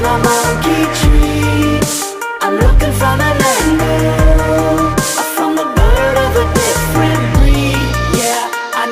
I'm a Geechee